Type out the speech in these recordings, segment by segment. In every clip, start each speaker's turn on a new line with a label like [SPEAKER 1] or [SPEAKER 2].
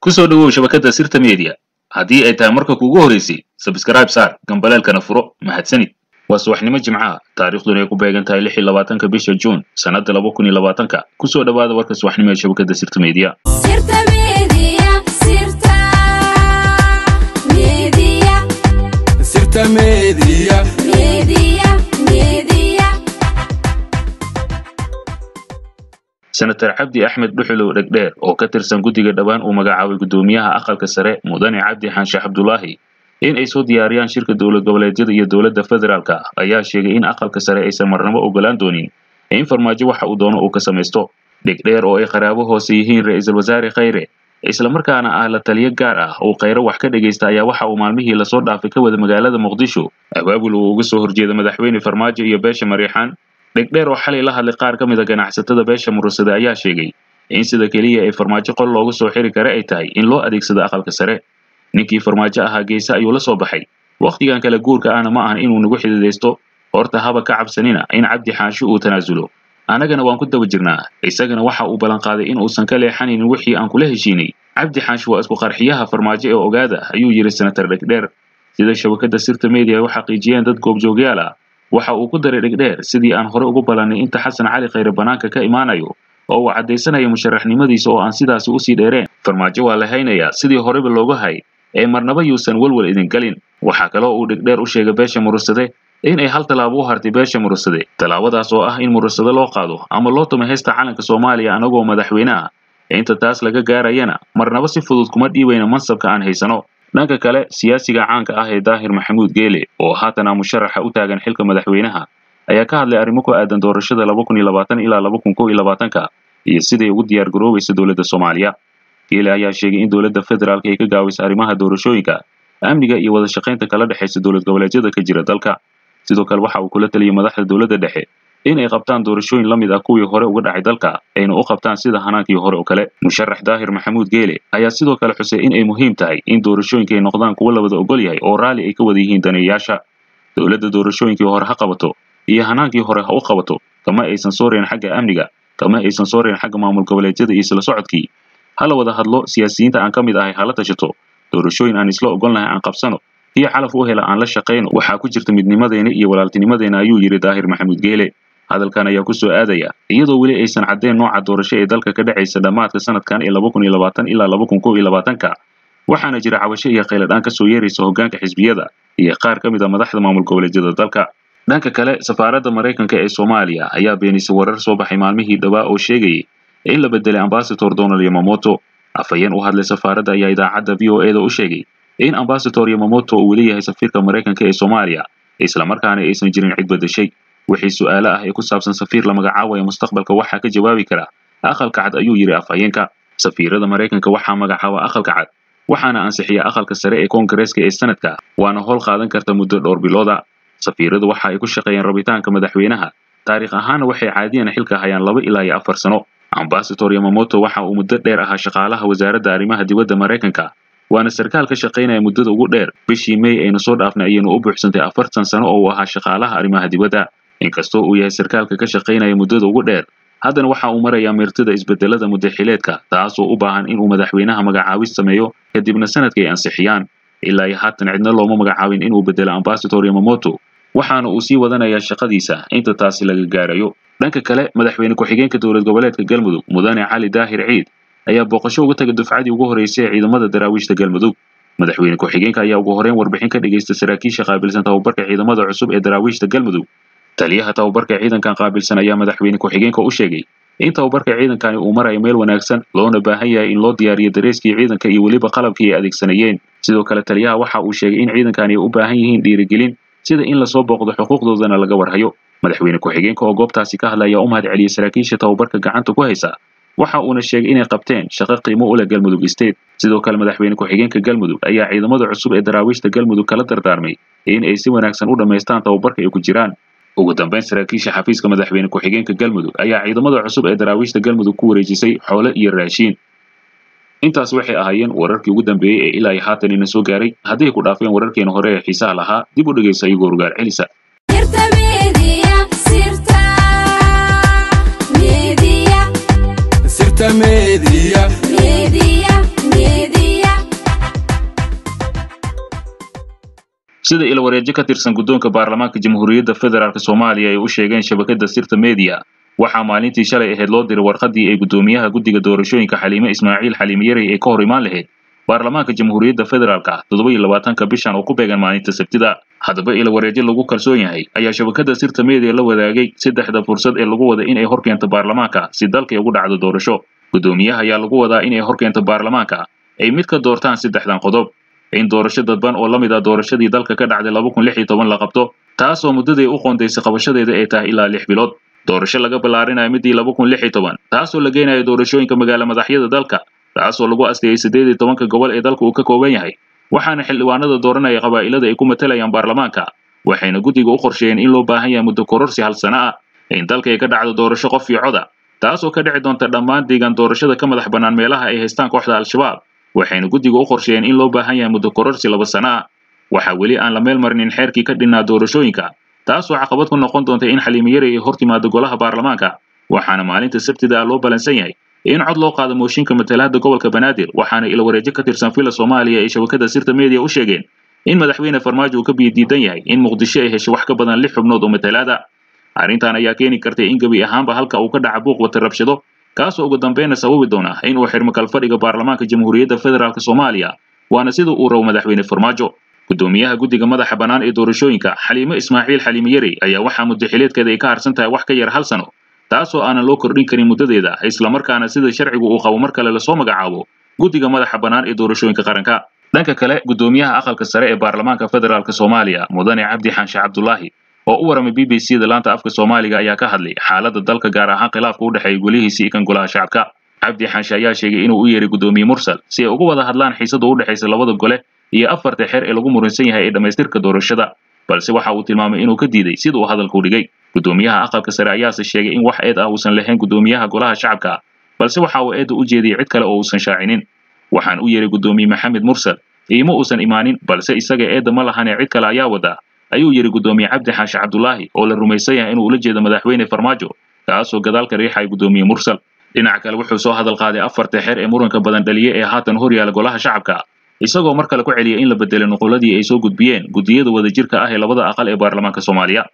[SPEAKER 1] ku soo dhowow shabakadda sirta media. Haddii ay tahay marka kuugu horeysay sabskrayb saar gambaleelkana furo mahadsanid waa subaxnimo jimcaha taariikhduna ay ku beegan tahay lix iyo labaatanka bisha juun sannadda laba kun iyo labaatanka. Ku soo dhowaada warka subaxnimo ee shabakadda sirta media.
[SPEAKER 2] Sirta Media, Sirta Media,
[SPEAKER 3] Sirta Media.
[SPEAKER 2] Media, Media.
[SPEAKER 1] Senatar cabdi axmed dhuxulow dhegdheer oo ka tirsan guddiga dhowaan uu magacaabay guddoomiyaha aqalka sare mudane cabdi xaanshe cabdulaahi in ay soo diyaariyaan shirka dowlad goboleedyada iyo dowladda federaalka ayaa sheegay in aqalka sare aysan marnabo ogolaan doonin in farmaajo waxa uu doono uu ka samaysto. Dhegdheer oo ay qaraabo hoose yihiin ra'iisul wasaare khayre islamarkaana ah la taliyo gaar ah uu khayre wax ka dhegaysta ayaa waxa uu maalmihii la soo dhaafay ka wada magaalada muqdisho abaabul uu uga soo horjeeda madaxweyne farmaajo iyo beesha mariixaan dhegdheer oo xalay la hadlay qaar ka mid a ganacsatada beesha murursade ayaa sheegay in sida keliya ee farmaajo qol loogu soo xiri kara ay tahay in loo adeegsado aqalka sare. Ninkii farmaajo ahaa geese ayuu la soo baxay. Wakhtigan kale guurka ahna ma ahan inuu nagu xididaysto. Horta haba ka cabsanina in cabdi xaashi uu tanaasulo annagana waan ku daba jirnaa. Isagana waxa uu ballanqaaday in uusan ka leexanaynin wixii aan kula heshiinay. Cabdi xaashi waa isku qarxiyaha farmaajo ee ogaada ayuu yidhi senatar dhegdheer sida shabakadda sirta media ay u xaqiijiyeen dad goobjoogyaal ah waxa uu ku daray dhegdheer sidii aan hore ugu ballannay inta xasan cali khayre bannaanka ka imaanayo oo uu caddaysanayo musharaxnimadiisa oo aan sidaasi u sii dheereen. Farmaajo waa la haynayaa sidii horeba loogu hay ee marnaba yuusan welwel idin galin. Waxaa kaloo uu dhegdheer u sheegay beesha murursade in ay hal tallaabo u hartay beesha murursade tallaabadaas oo ah in murursade loo qaado ama loo tumo heesta calanka soomaaliya anagoo madaxweyne ah inta taas laga gaarayana marnaba si fudud kuma dhiibayna mansabka aan haysano dhanka kale siyaasiga caanka ah ee daahir maxamuud geele oo haatan musharaxa u taagan xilka madaxweynaha ayaa ka hadlay arrimo ku aadan doorashada ilaa iyo siday ugu diyaar garoobaysa dowladda soomaaliya. Geele ayaa sheegay in dowladda federaalka ay ka gaawayso arrimaha doorashooyinka amniga iyo wada shaqaynta kala dhexaysa dowlad goboleedyada ka jira dalka. Sidoo kale waxa uu kula taliyey madaxda dowladda dhexe in ay qabtaan doorashooyin la mid ah kuwii hore uga dhacay dalka ayna u qabtaan sida hanaankii hore oo kale. Musharax daahir maxamuud geele ayaa sidoo kale xusay in ay muhiim tahay in doorashooyinka ay noqdaan kuwo la wada ogol yahay oo raalli ay ka wada yihiin daneeyayaasha. Dowladda doorashooyinkii hore ha qabato iyo hanaankii hore ha u qabato kama aysan soo reyn xagga amniga kama aysan soo reyn xagga maamul goboleedyada iyo isla socodkii. Hala wada hadlo siyaasiyiinta aan ka mid ahay hala tashato. Doorashooyin aan isla ogolnahay aan qabsano. Iyo calaf u hela aan la shaqayno waxaa ku jirta midnimadeena iyo walaaltinimadeena ayuu yidhi daahir maxamuud geele hadalkan ayaa ku soo aadaya. Iyadoo weli aysan caddeen nooca doorasho ee dalka ka dhacaysa dhammaadka sanadkan ee ilaa labaatanka waxaana jira cabasho iyo khayladhaan ka soo yeeraysa hoggaanka xisbiyada iyo qaar ka mid a madaxda maamul goboleedyada dalka. Dhanka kale safaaradda maraykanka ee soomaaliya ayaa beenisay warar soo baxay maalmihii dhawaa oo sheegayay in la bedelay ambasador donald yamamoto. Afhayeen u hadlay safaaradda ayaa idaacadda v o eda u sheegay in ambasador yamamoto uu weli yahay safiirka maraykanka ee soomaaliya islamarkaana aysan jirin cid bedeshay wixii su'aalo ah ee ku saabsan safiir la magacaabayo mustaqbalka waxaa ka jawaabi kara aqalka cad ayuu yidhi afhayeenka. Safiirada maraykanka waxaa magacaaba aqalka cad. Waxaana ansixiya aqalka sare ee koongareeska ee sanadka. Waana howl qaadan karta muddo dhowr bilooda. Safiiradu waxa ay ku shaqeeyeen rabitaanka madaxweynaha. Taariikh ahaana waxay caadiyan xilka hayaan laba ilaa iyo afar sano. Ambasador yamamoto waxa uu muddo dheer ahaa shaqaalaha wasaaradda arrimaha dibadda maraykanka waana sarkaal ka shaqaynaya muddada ugu dheer. Bishii may aynu soo dhaafnay ayaynu u buuxsantay afartan sano oo uu ahaa shaqaalaha arrimaha dibadda inkastoo uu yahay sarkaalka ka shaqaynaya muddada ugu dheer haddana waxa uu marayaa meertida isbedelada muddaxileedka taasoo u baahan inuu madaxweynaha magacaabis sameeyo kadibna sanadka ay ansixiyaan. Ilaa iyo haatan cidna looma magacaabin inuu bedelo ambasador yamamoto waxaana uu sii wadanayaa shaqadiisa inta taasi laga gaarayo. Dhanka kale madaxweyne ku-xigeenka dowlad goboleedka galmudug mudane cali daahir ciid ayaa booqasho uga tagay dufcadii ugu horreysay ee ciidamada daraawiishta galmudug. Madaxweyne ku-xigeenka ayaa ugu horreyn warbixin ka dhegaysta saraakiisha qaabilsan tababarka ciidamada cusub ee daraawiishta galmudug taliyaha tababarka ciidankan qaabilsan ayaa madaxweyne ku-xigeenka u sheegay in tababarka ciidankani uu marayo meel wanaagsan loona baahan yahay in loo diyaariyo dareeskii ciidanka iyo weliba qalabkii ay adeegsanayeen. Sidoo kale taliyaha waxa uu sheegay in ciidankani ay u baahan yihiin dhiirigelin sida in la soo booqdo xuquuqdoodana laga warhayo. Madaxweyne ku-xigeenka oo goobtaasi ka hadlaya u mahad celiyey saraakiisha tababarka gacanta ku haysa waxa uuna sheegay inay qabteen shaqo qiimo u leh galmudug state. Sidoo kale madaxweyne ku-xigeenka galmudug ayaa ciidamada cusub ee daraawiishta galmudug kala dardaarmay in ay si wanaagsan u dhammaystaan tababarka ay ku jiraan ugu dambeyn saraakiisha xafiiska madaxweyne ku-xigeenka galmudug ayaa ciidamada cusub ee daraawiishta galmudug ku wareejisay xoole iyo raashiin intaas waxay ahaayeen wararkii ugu dambeeyey ee ilaa iyo haatan ina soo gaaray hadday ku dhaafeen wararkeena hore ee xiisaha lahaa dib u dhegaysa iyagoo rugaar celisa
[SPEAKER 2] Media.
[SPEAKER 1] Sida ilwareejo ka tirsan guddoonka baarlamaanka jamhuuriyadda federaalk soomaaliya ay u sheegeen shabakadda sirta media. Waxaa maalintii shalay ahayd loo diray warqaddii ay guddoomiyaha guddiga doorashooyinka xaliime ismaaciil xaliime yarey ay ka hor imaan lahayd baarlamaanka jamhuuriyadda federaalka. Toddoba iyo labaatanka bishan oo ku beegan maalinta sabtida haddaba ilwareejo lagu kalsoon yahay ayaa shabakadda sirta media la wadaagay saddexda fursad ee lagu wada inay hor keento baarlamaanka si dalkay ugu dhacdo doorasho. Guddoomiyaha ayaa lagu wadaa inay hor keento baarlamaanka. Ay mid ka doortaan saddexdan qodob in doorasho dadban oo la mid ah doorashadii dalka ka dhacday laba kun lix iyo toban la qabto taasoo muddaday u qoondaysay qabashadeeda ay tahay ilaa lix bilood. Doorasho laga ballaarinayo midii laba kun lix iyo toban taasoo la geynayo doorashooyinka magaala madaxyada dalka taasoo lagu asteeyey siddeed iyo tobanka gobol ee dalka uu ka kooban yahay. Waxaana xildhibaanada dooranaya qabaa'ilada ay ku matalayaan baarlamaanka waxayna guddiga u qorsheeyeen in loo baahan yahay muddo kororsi hal sano ah in dalka ay ka dhacdo doorasho qof iyo coda taasoo ka dhici doonta dhammaan deegaan doorashada ka madax bannaan meelaha ay haystaan kooxda al-shabaab ah ka dhinnaa doorashooyinka taasoo caqabad ku noqon doonta in xaliimiyarey ay hor timaado golaha baarlamaanka waxaana maalinta sabtida ah loo balansan yahay in cod loo qaado mooshinka matalaadda gobolka banaadir waxaana ilwareejo ka tirsan villa soomaaliya ay shabakadda sirta media u sheegeen in madaxweyne farmaajo uu ka biyadiidan yahay in muqdisho ay hesho wax ka badan lix xubnood oo matalaada arrintan ayaa keeni kartay in gebi ahaanba halka uu ka dhaca buuq wata rabshado kaasoo ugu dambayna sababi doona in uu xirmo kalfadhiga baarlamaanka jamhuuriyadda federaalk soomaaliya waana sida uu rabo madaxweyne farmaajo guddoomiyaha guddiga madaxa bannaan ee doorashooyinka xaliime ismaaciil xaliime yarey ayaa waxaa muddaxileedkeeda ay ka harsan tahay wax ka yar hal sano taasoo aanan loo kordhin karin muddadeeda islamarkaana sida sharcigu uu qabo mar kale lasoo magacaabo guddiga madaxa bannaan ee doorashooyinka qaranka dhanka kale guddoomiyaha aqalka sare ee baarlamaanka federaalk soomaaliya mudane cabdi xaanshe cabdulaahi oo u waramay b b c da laanta afka soomaaliga ayaa ka hadlay xaaladda dalka gaar ahaan khilaafka u dhexeeya golihiisii kan golaha shacabka. Cabdi xaanshe ayaa sheegay inuu u yeeray guddoomiye mursal si ay uga wada hadlaan xiisada u dhexaysa labada gole iyo afarta xeer ee lagu muransan yahay ee dhammaystirka doorashada balse waxa uu tilmaamay inuu ka diiday sida uu hadalka u dhigay. Guddoomiyaha aqalka sare ayaase sheegay in wax eed ah uusan lahayn guddoomiyaha golaha shacabka balse waxa uu eedda u jeediyey cid kale oo uusan shaacinin. Waxaan u yeeray guddoomiye maxamed mursal iima uusan imaanin balse isaga eedda ma lahanee cid kale ayaa wada ayuu yidhi guddoomiye cabdi xaashi cabdulaahi oo la rumaysan yahay inuu ula jeedo madaxweyne farmaajo kaasoo gadaalka riixaya guddoomiye mursal. Dhinaca kale wuxuu soo hadal qaaday afarta xeer ee muranka badan dhaliye ee haatan hor yaalla golaha shacabka isagoo mar kale ku celiyay in la bedelay nuquladii ay soo gudbiyeen guddiyada wadajirka ah ee labada aqal ee baarlamaanka soomaaliya.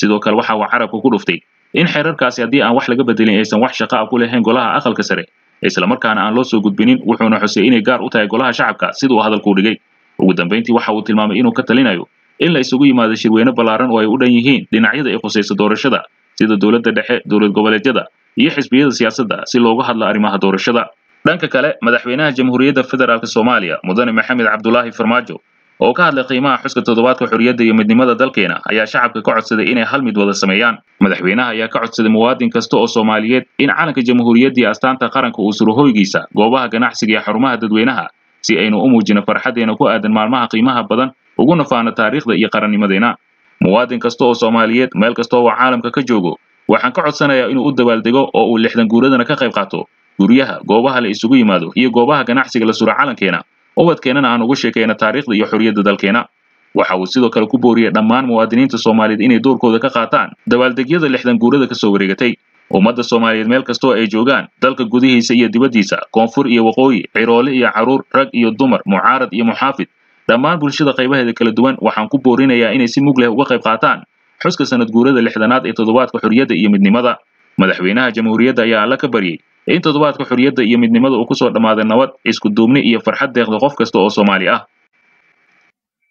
[SPEAKER 1] Sidoo kale waxa uu carabka ku dhuftay in xeerarkaasi haddii aan wax laga bedelin aysan wax shaqa ah ku lahayn golaha aqalka sare islamarkaana aan loo soo gudbinin wuxuuna xusay inay gaar u tahay golaha shacabka sida uu hadalku dhigay. Ugu dambayntii waxa uu tilmaamay inuu ka talinayo in la isugu yimaado shirweyne ballaaran oo ay u dhan yihiin dhinacyada ay khusayso doorashada sida dowladda dhexe dowlad goboleedyada iyo xisbiyada siyaasadda si loogu hadlo arrimaha doorashada. Dhanka kale madaxweynaha jamhuuriyadda federaalk soomaaliya mudane maxamed cabdulaahi farmaajo oo ka hadlay qiimaha xuska toddobaadka xorriyadda iyo midnimada dalkeena ayaa shacabka ka codsaday inay hal mid wada sameeyaan. Madaxweynaha ayaa ka codsaday muwaadin kasta oo soomaaliyeed in calanka jamhuuriyadda iyo astaanta qaranka uu suro hoygiisa goobaha ganacsiga iyo xarumaha dadweynaha si aynu u muujino farxaddeena ku aadan maalmaha qiimaha badan uguna faano taariikhda iyo qarannimadeena muwaadin kasta oo soomaaliyeed meel kasta oo caalamka ka joogo waxaan ka codsanayaa inuu u dabaaldego oo uu lixdan guuradana ka qayb qaato. Guryaha goobaha la isugu yimaado iyo goobaha ganacsiga la suro calankeena. Ubadkeennana aan uga sheekayna taariikhda iyo xorriyadda dalkeena. Waxa uu sidoo kale ku booriyey dhammaan muwaadiniinta soomaaliyeed inay doorkooda ka qaataan dabaaldegyada lixdan guurada ka soo wareegatay. Ummadda soomaaliyeed meel kastoo ay joogaan dalka gudihiisa iyo dibaddiisa koonfur iyo waqooyi ciroole iyo carruur rag iyo dumar mucaarad iyo muxaafid dhammaan bulshada qaybaheeda kala duwan waxaan ku boorinayaa inay si mug leh uga qayb qaataan xuska sanad guurada lixdanaad ee toddobaadka xorriyadda iyo midnimada. Madaxweynaha jamhuuriyadda ayaa alla ka baryey in toddobaadka xorriyadda iyo midnimada uu ku soo dhammaaday nabad isku duubni iyo farxad deeqda qof kasta oo soomaali ah.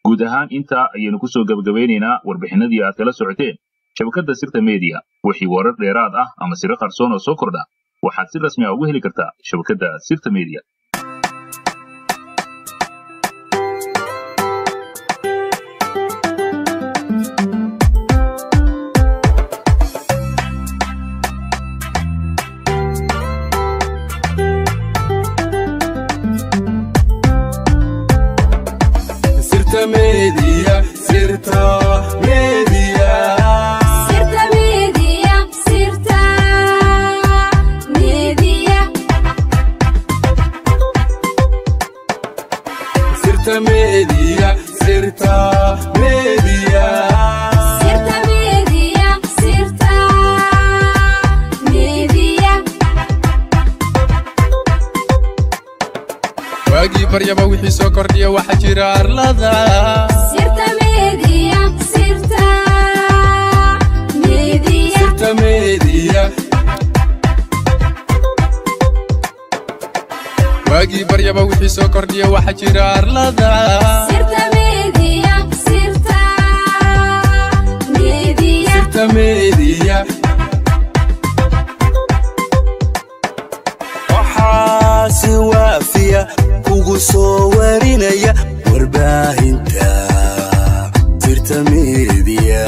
[SPEAKER 1] Guud ahaan intaa ayaynu ku soo gebagabeynaynaa warbixinadii aad kala socoteen. Shabakadda sirta media wixii warar dheeraad ah ama siro qarsoon oo soo kordha waxaad si rasmi ah ugu heli kartaa shabakadda sirta media
[SPEAKER 3] Sirta Media, Sirta Media.
[SPEAKER 2] Sirta Media,
[SPEAKER 3] raagii baryaba wixii soo kordhiya waxa jira arlada. Waagii baryaba wixii soo kordhiya waxa jira arlada.
[SPEAKER 4] Waafiya kugu soo warinaya warbaahinta meediya